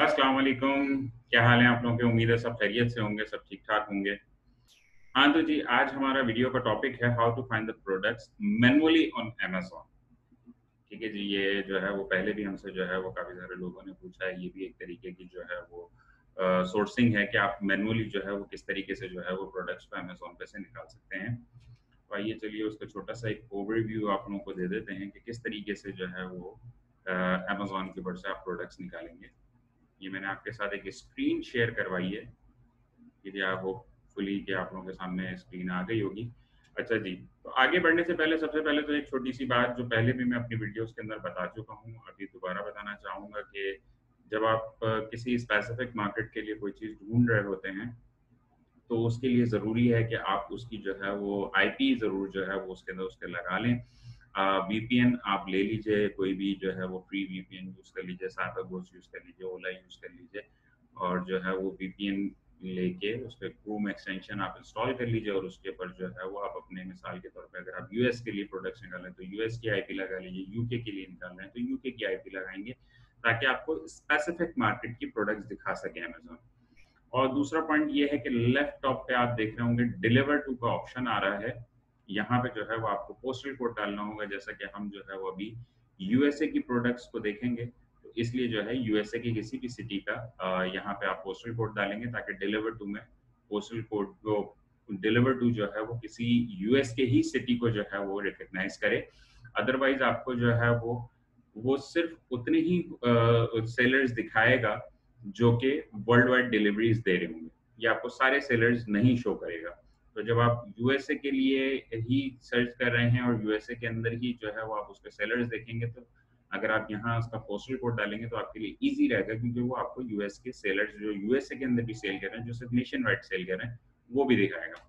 अस्सलाम वालेकुम। क्या हाल है आप लोगों के? उम्मीद है सब खैरियत से होंगे सब ठीक ठाक होंगे। हाँ तो जी आज हमारा वीडियो का टॉपिक है how to find the products manually on Amazon ठीक है जी ये जो है वो पहले भी हमसे जो है वो काफ़ी सारे लोगों ने पूछा है। ये भी एक तरीके की जो है वो सोर्सिंग uh, है कि आप मैनुअली जो है वो किस तरीके से जो है वो प्रोडक्ट्स को अमेजोन पे से निकाल सकते हैं। तो आइए चलिए उसका छोटा सा एक ओवरव्यू आप लोगों को दे देते हैं कि किस तरीके से जो है वो अमेजोन के ऊपर से आप प्रोडक्ट्स निकालेंगे। ये मैंने आपके साथ एक स्क्रीन शेयर करवाई है। यदि आप होपफुली कि आप लोगों के सामने स्क्रीन आ गई होगी। अच्छा जी तो आगे बढ़ने से पहले, सबसे पहले तो एक छोटी सी बात जो पहले भी मैं अपनी वीडियोस के अंदर बता चुका हूँ, अभी दोबारा बताना चाहूँगा कि जब आप किसी स्पेसिफिक मार्केट के लिए कोई चीज़ ढूंढ रहे होते हैं तो उसके लिए ज़रूरी है कि आप उसकी जो है वो आईपी ज़रूर जो है वो उसके अंदर उसके लगा लें। वीपीएन आप ले लीजिए, कोई भी जो है वो फ्री वीपीएन यूज़ कर लीजिए साइबरगोस यूज़ कर लीजिए ओला यूज़ कर लीजिए, और जो है वो वीपीएन लेके उस पर क्रूम एक्सटेंशन आप इंस्टॉल कर लीजिए, और उसके ऊपर जो है वो आप अपने मिसाल के तौर पे अगर आप यूएस के लिए प्रोडक्ट्स निकालें तो यूएस की आईपी लगा लीजिए यूके के लिए निकाल रहे हैं तो यूके की आईपी लगाएँगे, ताकि आपको स्पेसिफिक मार्केट की प्रोडक्ट्स दिखा सके अमेजोन और दूसरा पॉइंट ये है कि लेफ़्ट टॉप पे आप देख रहे होंगे डिलीवर टू का ऑप्शन आ रहा है। यहाँ पे जो है वो आपको पोस्टल कोड डालना होगा, जैसा कि हम जो है वो अभी यूएसए की प्रोडक्ट्स को देखेंगे। तो इसलिए जो है यूएसए की किसी भी सिटी का यहाँ पे आप पोस्टल कोड डालेंगे ताकि डिलीवर टू में पोस्टल कोड को डिलीवर टू जो है वो किसी यूएस के ही सिटी को जो है वो रिकग्नाइज करे। अदरवाइज़ आपको जो है वो वो सिर्फ़ उतने ही सेलर्स दिखाएगा जो कि वर्ल्ड वाइड डिलीवरीज दे रहे होंगे। ये आपको सारे सेलर्स नहीं शो करेगा। तो जब आप यूएसए के लिए ही सर्च कर रहे हैं और यूएसए के अंदर ही जो है वो आप उसके सेलर्स देखेंगे तो अगर आप यहाँ उसका पोस्टल कोड डालेंगे तो आपके लिए इजी रहेगा क्योंकि वो आपको यूएस के सेलर्स जो यूएसए के अंदर भी सेल कर रहे हैं, जो सिर्फ़ नेशन वाइड सेल कर रहे हैं, वो भी दिखाएगा।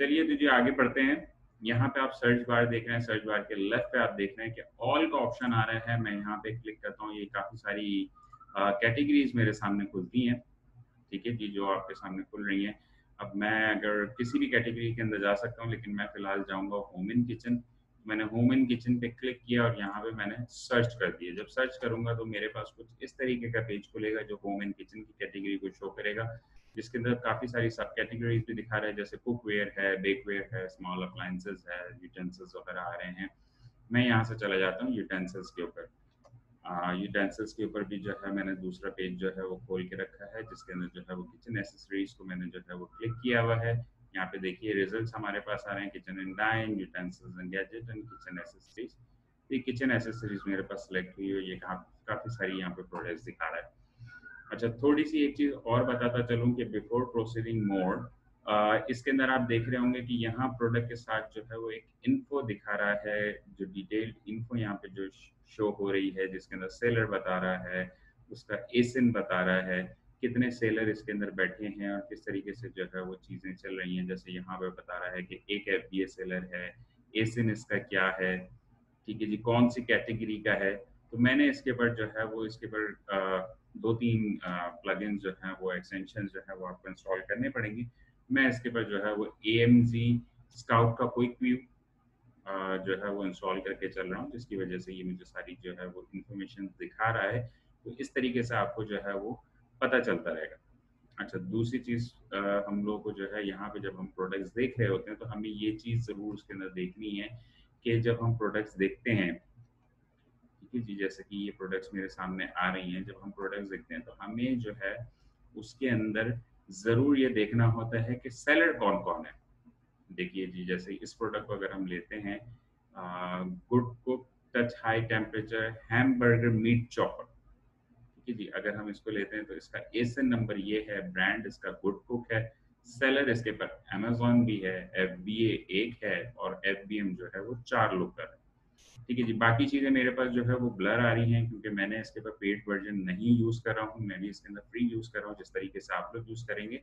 चलिए तो जी आगे बढ़ते हैं। यहाँ पे आप सर्च बार देख रहे हैं सर्च बार के लेफ़्ट पे आप देख रहे हैं कि ऑल का ऑप्शन आ रहा है। मैं यहाँ पे क्लिक करता हूँ, ये काफ़ी सारी कैटेगरीज मेरे सामने खुलती हैं। ठीक है जी, जो आपके सामने खुल रही हैं। अब मैं अगर किसी भी कैटेगरी के अंदर जा सकता हूँ, लेकिन मैं फ़िलहाल जाऊँगा होम इन किचन मैंने होम इन किचन पे क्लिक किया और यहाँ पे मैंने सर्च कर दिया। जब सर्च करूँगा तो मेरे पास कुछ इस तरीके का पेज खुलेगा जो होम इन किचन की कैटेगरी को शो करेगा, जिसके अंदर काफ़ी सारी सब कैटेगरीज भी दिखा रहा है। जैसे कुक वेयर है बेक वेयर है स्मॉल अप्लाइंसेज है यूटेंसिल्स वगैरह आ रहे हैं। मैं यहाँ से चला जाता हूँ यूटेंसिल्स के ऊपर। यूटेंसिल्स के ऊपर भी जो है मैंने दूसरा पेज जो है वो खोल के रखा है, जिसके अंदर जो है वो किचन एसेसरीज को मैंने जो है वो क्लिक किया हुआ है। यहाँ पे देखिए रिजल्ट्स हमारे पास आ रहे हैं kitchen and dine utensils and gadget and kitchen accessories ये किचन एसेसरीज मेरे पास सेलेक्ट हुई है, ये काफ़ी सारी यहाँ पे प्रोडक्ट्स दिखा रहा है। अच्छा थोड़ी सी एक चीज़ और बताता चलूँ कि बिफोर प्रोसीडिंग मोड इसके अंदर आप देख रहे होंगे कि यहाँ प्रोडक्ट के साथ जो है वो एक इन्फो दिखा रहा है, जो डिटेल्ड इन्फो यहाँ पे जो शो हो रही है, जिसके अंदर सेलर बता रहा है, उसका एसिन बता रहा है, कितने सेलर इसके अंदर बैठे हैं और किस तरीके से जो है वो चीज़ें चल रही हैं। जैसे यहाँ पे बता रहा है कि एक एफ़ सेलर है एसिन इसका क्या है, ठीक है जी, कौन सी कैटेगरी का है? तो मैंने इसके ऊपर जो है वो इसके ऊपर दो तीन प्लगइन्स जो है वो एक्सटेंशन जो है वो आपको इंस्टॉल करने पड़ेंगे। मैं इसके ऊपर जो है वो ए एम जी स्काउट का क्विक व्यू जो है वो इंस्टॉल करके चल रहा हूँ, जिसकी वजह से ये मुझे सारी जो है वो इंफॉर्मेशन दिखा रहा है। तो इस तरीके से आपको जो है वो पता चलता रहेगा। अच्छा दूसरी चीज़ हम लोग को जो है यहाँ पे जब हम प्रोडक्ट्स देख रहे होते हैं तो हमें ये चीज़ ज़रूर उसके अंदर देखनी है कि जब हम प्रोडक्ट्स देखते हैं, ठीक है जी, जैसे कि ये प्रोडक्ट्स मेरे सामने आ रही हैं, जब हम प्रोडक्ट्स देखते हैं तो हमें जो है उसके अंदर ज़रूर ये देखना होता है कि सेलर कौन कौन है। देखिए जी, जैसे इस प्रोडक्ट को अगर हम लेते हैं good cook touch high temperature hamburger meat chopper ठीक है जी, अगर हम इसको लेते हैं तो इसका एसन नंबर ये है ब्रांड इसका गुड कुक है सेलर इसके पर अमेजोन भी है एफ़ एक है और एफ़ जो है वो चार लोग कर है। ठीक है जी, बाकी चीज़ें मेरे पास जो है वो ब्लर आ रही हैं क्योंकि मैंने इसके ऊपर पेड वर्जन नहीं यूज़ कर रहा हूँ, मैं भी इसके अंदर फ्री यूज़ कर रहा हूँ, जिस तरीके से आप लोग यूज़ करेंगे।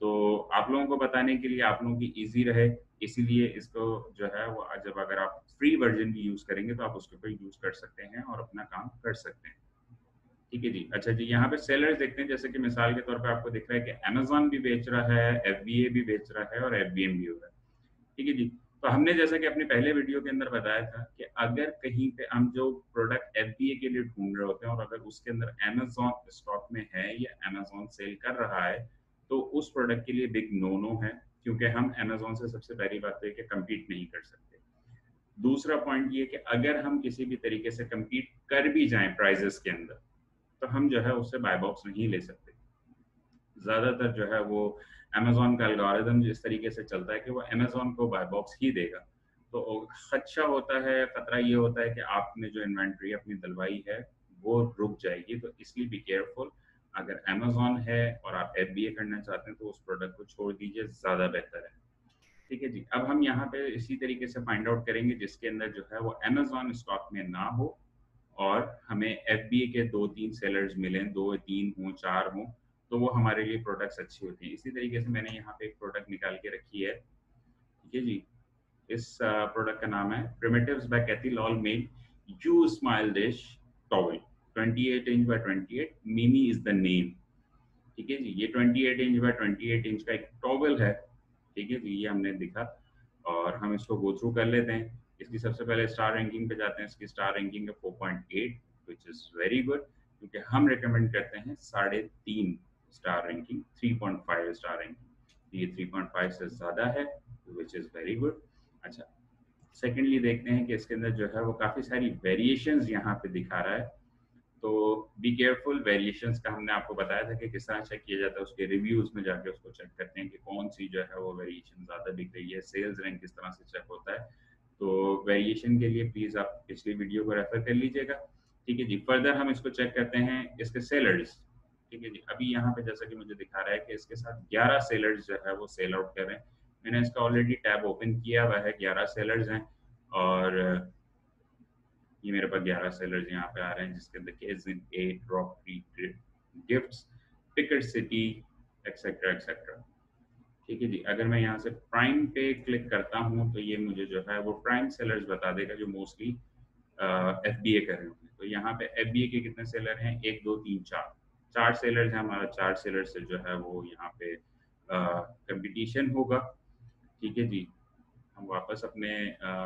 तो आप लोगों को बताने के लिए आप लोगों की ईजी रहे, इसीलिए इसको जो है वो जब अगर आप फ्री वर्जन भी यूज़ करेंगे तो आप उसके ऊपर यूज़ कर सकते हैं और अपना काम कर सकते हैं। ठीक है जी अच्छा जी, यहाँ पे सेलर्स देखते हैं, जैसे कि मिसाल के तौर पे आपको दिख रहा है कि अमेजोन भी बेच रहा है FBA भी बेच रहा है और FBM भी हो रहा है। ठीक है जी तो हमने जैसा कि अपने पहले वीडियो के अंदर बताया था कि अगर कहीं पे हम जो प्रोडक्ट एफबीए के लिए ढूंढ रहे होते हैं और अगर उसके अंदर अमेजोन स्टॉक में है या अमेजोन सेल कर रहा है तो उस प्रोडक्ट के लिए बिग नो नो है, क्योंकि हम अमेजोन से सबसे पहली बात तो है कि कम्पीट नहीं कर सकते। दूसरा पॉइंट ये कि अगर हम किसी भी तरीके से कम्पीट कर भी जाएँ प्राइजेस के अंदर तो हम जो है उससे बाय बॉक्स नहीं ले सकते। ज़्यादातर जो है वो अमेजोन का एल्गोरिदम जिस तरीके से चलता है कि वो अमेजोन को बाय बॉक्स ही देगा। तो खदशा होता है, खतरा ये होता है कि आपने जो इन्वेंट्री अपनी दलवाई है, वो रुक जाएगी। तो इसलिए भी केयरफुल अगर अमेजोन है और आप FBA करना चाहते हैं तो उस प्रोडक्ट को छोड़ दीजिए, ज़्यादा बेहतर है। ठीक है जी, अब हम यहाँ पे इसी तरीके से फाइंड आउट करेंगे, जिसके अंदर जो है वो अमेजोन स्टॉक में ना हो और हमें FBA के दो तीन सेलर्स मिलें, दो, तीन हों, चार हों। तो वो हमारे लिए प्रोडक्ट्स अच्छी होती हैं। इसी तरीके से मैंने यहाँ पे एक प्रोडक्ट निकाल के रखी है। ठीक है जी? इस प्रोडक्ट का नाम है Primitives by Kathy LOL made you smile dish towel 28 inch by 28 mini is the name ठीक है जी? ये 28 इंच बाय 28 इंच का एक टॉवल है। ठीक है जी? ये हमने दिखा और हम इसको गो थ्रू कर लेते हैं। इसकी सबसे पहले स्टार रैंकिंग पे जाते हैं। इसकी स्टार रैंकिंग है 4.8 व्हिच इज़ वेरी गुड क्योंकि हम रिकमेंड करते हैं साढ़े तीन। स्टार रैंकिंग 3.5 स्टार रैंकिंग ये 3.5 से ज़्यादा है विच इज़ वेरी गुड अच्छा सेकेंडली देखते हैं कि इसके अंदर जो है वो काफ़ी सारी वेरिएशंस यहाँ पे दिखा रहा है। तो बी केयरफुल वेरिएशंस का हमने आपको बताया था कि किस तरह चेक किया जाता है, उसके रिव्यूज़ में जाके उसको चेक करते हैं कि कौन सी जो है वो वेरिएशन ज़्यादा दिख रही है सेल्स रैंक किस तरह से चेक होता है। तो वेरिएशन के लिए प्लीज़ आप पिछली वीडियो को रेफर कर लीजिएगा। ठीक है जी फर्दर हम इसको चेक करते हैं, इसके सेलर्स ठीक है जी अभी यहाँ पे जैसा कि मुझे दिखा रहा है कि इसके साथ 11 सेलर्स जो है वो सेल आउट कर रहे हैं। मैंने इसका ऑलरेडी टैब ओपन किया हुआ है 11 सेलर्स हैं और, ये मेरे पास 11 सेलर्स यहाँ पे आ रहे हैं, जिसके अंदर cage in a drop free gifts ticket city etcetera etcetera ठीक है जी, अगर मैं यहाँ से प्राइम पे क्लिक करता हूँ तो ये मुझे जो है वो प्राइम सेलर्स बता देगा जो मोस्टली एफ़ बी ए कर रहे होंगे। तो यहाँ पे एफ़ बी ए के कितने सेलर हैं? एक, दो, तीन, चार। चार सेलर्स हैं, हमारा चार सेलर से जो है वो यहाँ पे कंपटीशन होगा। ठीक है जी? हम वापस अपने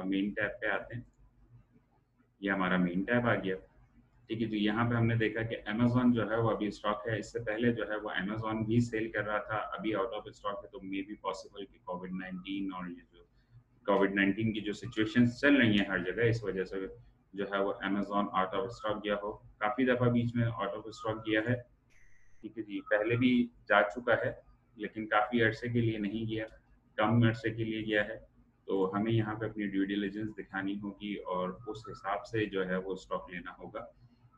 मेन टैब पे आते हैं। ये हमारा मेन टैब आ गया। ठीक है जी, यहाँ पे हमने देखा कि अमेजोन जो है वो अभी स्टॉक है। इससे पहले जो है वो अमेजोन भी सेल कर रहा था। अभी आउट ऑफ़ स्टॉक है तो मे बी पॉसिबल कि कोविड नाइन्टीन और ये जो कोविड नाइन्टीन की जो सिचुएशन चल रही है हर जगह, इस वजह से जो है वो अमेजोन आउट ऑफ़ स्टॉक गया हो। काफ़ी दफ़ा बीच में आउट ऑफ़ स्टॉक गया है। ठीक है जी, पहले भी जा चुका है, लेकिन काफ़ी अरसे के लिए नहीं गया, कम अरसे के लिए गया है। तो हमें यहाँ पे अपनी ड्यू डिलीजेंस दिखानी होगी और उस हिसाब से जो है वो स्टॉक लेना होगा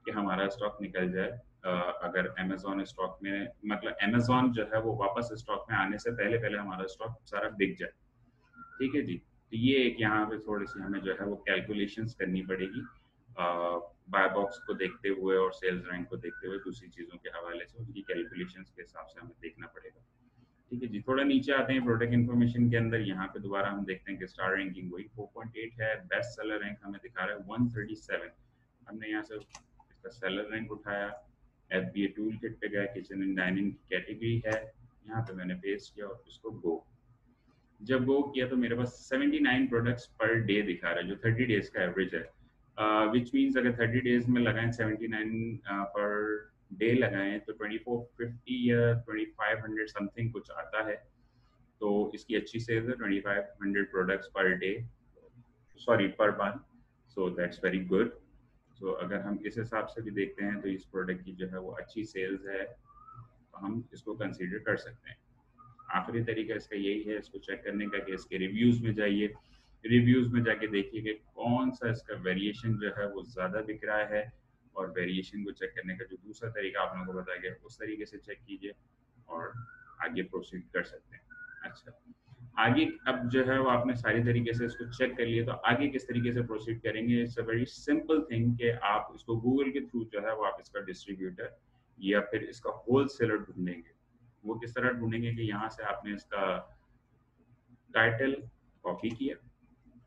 कि हमारा स्टॉक निकल जाए। अगर अमेजोन स्टॉक में मतलब अमेजोन जो है वो वापस स्टॉक में आने से पहले पहले हमारा स्टॉक सारा बिक जाए। ठीक है जी तो ये एक यहाँ पे थोड़ी सी हमें जो है वो कैलकुलेशंस करनी पड़ेगी। बाय बॉक्स को देखते हुए और सेल्स रैंक को देखते हुए दूसरी चीज़ों के हवाले से उनकी कैलकुलेशन के हिसाब से हमें देखना पड़ेगा। ठीक है जी, थोड़ा नीचे आते हैं प्रोडक्ट इन्फॉर्मेशन के अंदर। यहाँ पे दोबारा हम देखते हैं कि स्टार रैंकिंग वही 4.8 है बेस्ट सेलर रैंक हमें दिखा रहा है 137 हमने यहाँ से इसका सेलर रैंक उठाया। F B A tool kit पे गया किचन एंड डाइनिंग की कैटेगरी है। यहाँ पे मैंने पेस्ट किया और उसको गो जब गो किया तो मेरे पास 79 प्रोडक्ट्स पर डे दिखा रहा है, जो 30 डेज़ का एवरेज है। विच मीन्स अगर थर्टी डेज़ में लगाएँ सेवेंटी नाइन पर डे लगाएँ तो ट्वेंटी फोर फिफ्टी या ट्वेंटी फाइव हंड्रेड समथिंग कुछ आता है। तो इसकी अच्छी सेल्स है twenty five hundred products per day sorry per month so that's very good so अगर हम इस हिसाब से भी देखते हैं तो इस प्रोडक्ट की जो है वो अच्छी सेल्स है तो हम इसको कंसिडर कर सकते हैं। आखिरी तरीका इसका यही है, इसको चेक करने का कि इसके रिव्यूज़ में जाइए। रिव्यूज़ में जाके देखिए कि कौन सा इसका वेरिएशन जो है वो ज़्यादा दिख रहा है और वेरिएशन को चेक करने का जो दूसरा तरीका आप लोगों को बताया गया उस तरीके से चेक कीजिए और आगे प्रोसीड कर सकते हैं। अच्छा। आगे अब जो है वो आपने सारी तरीके से इसको चेक कर लिया तो आगे किस तरीके से प्रोसीड करेंगे? It's a very simple thing कि आप इसको गूगल के थ्रू जो है वो आप इसका डिस्ट्रीब्यूटर या फिर इसका होल सेलर ढूंढेंगे। वो किस तरह ढूंढेंगे कि यहाँ से आपने इसका टाइटल कॉपी किया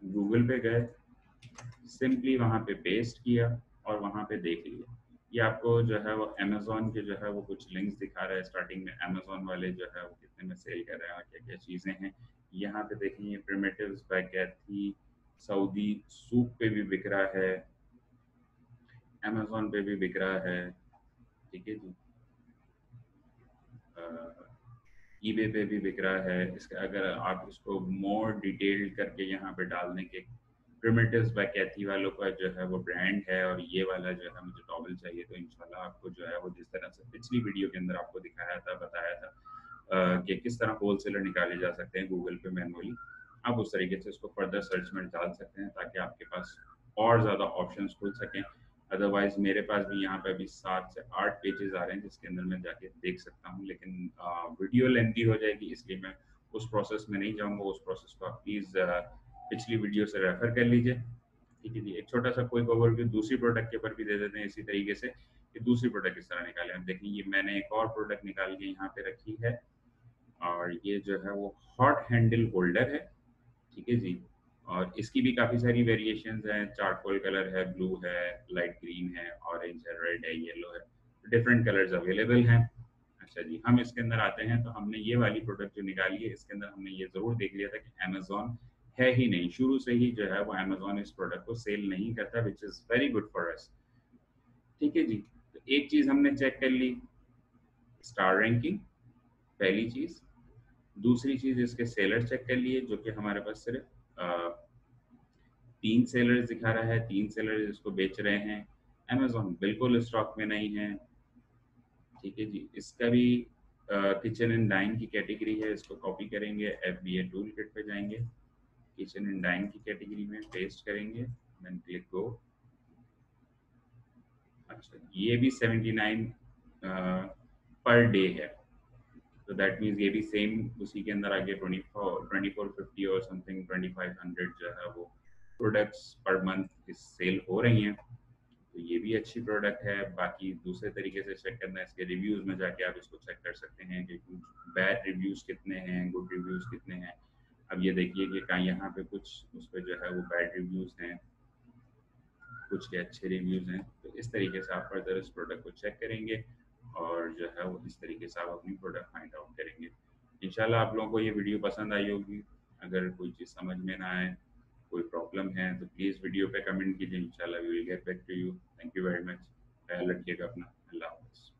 गूगल पे गए सिंपली वहाँ पे पेस्ट किया और वहाँ पे देख लिया। ये आपको जो है वो अमेजोन के जो है वो कुछ लिंक्स दिखा रहा है स्टार्टिंग में अमेजोन वाले जो है वो कितने में सेल कर रहे हैं और क्या क्या चीज़ें हैं। यहाँ पे देखें, ये प्रिमेटिव्स बैकैथी सऊदी सूप पे भी बिक रहा है। अमेजोन पे भी बिक रहा है। ठीक है जी। ईबे पे भी बिक रहा है। इसका अगर आप इसको मोर डिटेल्ड करके यहाँ पे डाल दें कि प्रिमेटिव्स बाय कैथी वालों का जो है वो ब्रांड है और ये वाला जो है मुझे टॉवल चाहिए तो इंशाल्लाह आपको जो है वो जिस तरह से पिछली वीडियो के अंदर आपको दिखाया था, बताया था कि किस तरह होलसेलर निकाले जा सकते हैं गूगल पे मैनुअली आप उस तरीके से उसको फर्दर सर्च में डाल सकते हैं ताकि आपके पास और ज़्यादा ऑप्शन खुल सकें। अदरवाइज़ मेरे पास भी यहाँ पे अभी सात से आठ पेजेस आ रहे हैं जिसके अंदर मैं जाके देख सकता हूँ। लेकिन आ, वीडियो लेंथी हो जाएगी इसलिए मैं उस प्रोसेस में नहीं जाऊँगा। उस प्रोसेस को आप प्लीज़ पिछली वीडियो से रेफर कर लीजिए। ठीक है जी एक छोटा सा कोई ओवरव्यू दूसरी प्रोडक्ट के ऊपर भी दे देते हैं इसी तरीके से कि दूसरी प्रोडक्ट किस तरह निकाले। हम देखें ये मैंने एक और प्रोडक्ट निकाल के यहाँ पे रखी है। और ये जो है वो हॉट हैंडल होल्डर है। ठीक है जी और इसकी भी काफ़ी सारी वेरिएशन हैं। चारकोल कलर है ब्लू है लाइट ग्रीन है ऑरेंज है रेड है येलो है। डिफरेंट कलर्स अवेलेबल हैं। अच्छा जी, हम इसके अंदर आते हैं। तो हमने ये वाली प्रोडक्ट जो निकाली है, इसके अंदर हमने ये ज़रूर देख लिया था कि अमेजोन है ही नहीं। शुरू से ही जो है वो अमेजोन इस प्रोडक्ट को सेल नहीं करता which is very good for us ठीक है जी तो एक चीज़ हमने चेक कर ली। स्टार रैंकिंग पहली चीज़। दूसरी चीज़ इसके सेलर चेक कर लिए, जो कि हमारे पास सिर्फ़ तीन सेलर्स दिखा रहा है, तीन सेलर्स इसको बेच रहे हैं। अमेजोन बिल्कुल स्टॉक में नहीं है। ठीक है जी? इसका भी किचन एंड डाइन की कैटेगरी है, इसको कॉपी करेंगे F B A tool kit पे जाएँगे। किचन एंड डाइन की कैटेगरी में पेस्ट करेंगे देन क्लिक गो अच्छा ये भी 79 पर डे है। तो दैट मीन्स ये भी फोर ट्वेंटी फोर फिफ्टी और समथिंग ट्वेंटी फाइव हंड्रेड जो है वो प्रोडक्ट्स पर मंथ इस सेल हो रही हैं। तो ये भी अच्छी प्रोडक्ट है। बाकी दूसरे तरीके से चेक करना है, इसके रिव्यूज़ में जाके आप इसको चेक कर सकते हैं कि बैड रिव्यूज़ कितने हैं गुड रिव्यूज़ कितने हैं। अब ये देखिए कि कहीं यहाँ पे कुछ उस पर जो है वो बैड रिव्यूज़ हैं, कुछ के अच्छे रिव्यूज़ हैं। तो इस तरीके से आप फर्दर इस प्रोडक्ट को चेक करेंगे। और जो है वो इस तरीके से आप अपनी प्रोडक्ट फाइंड आउट करेंगे। इनशाला आप लोगों को ये वीडियो पसंद आई होगी। अगर कोई चीज़ समझ में ना आए, कोई प्रॉब्लम है तो प्लीज़ वीडियो पे कमेंट कीजिए। इंशाल्लाह we will get back to you thank you very much ख्याल रखिएगा अपना। अल्लाह हाफ़िज़।